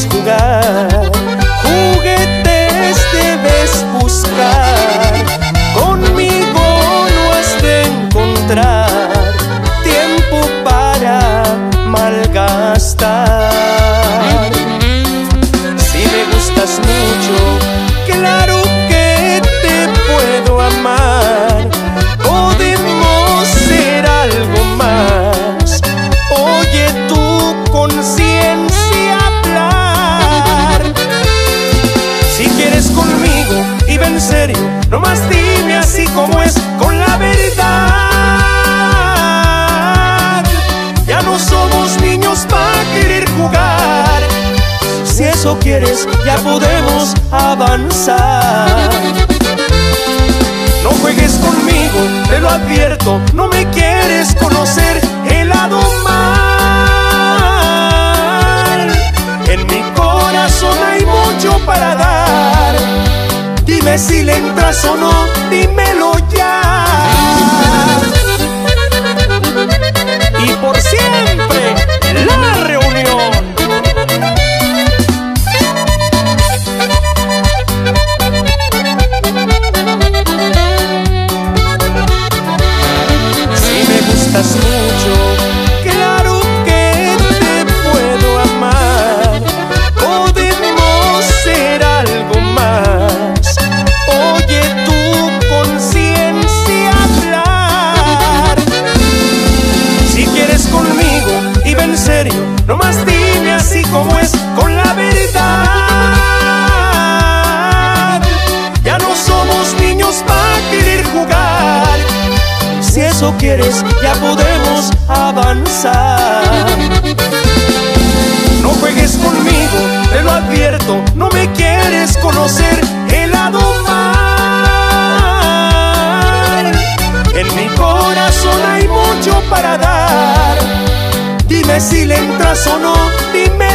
jugar, juguetes debes buscar. Conmigo no has de encontrar serio, nomás dime así como es con la verdad. Ya no somos niños para querer jugar. Si eso quieres, ya podemos avanzar. No juegues conmigo, te lo advierto, no me quieres conocer el lado mal. En mi corazón hay mucho para dar. Dime si le entras o no, dímelo serio, nomás dime así como es con la verdad. Ya no somos niños para querer jugar. Si eso quieres, ya podemos avanzar. No juegues conmigo, te lo advierto, no me quieres conocer el lado mal. En mi corazón hay mucho para dar. Dime si le entras o no, ya.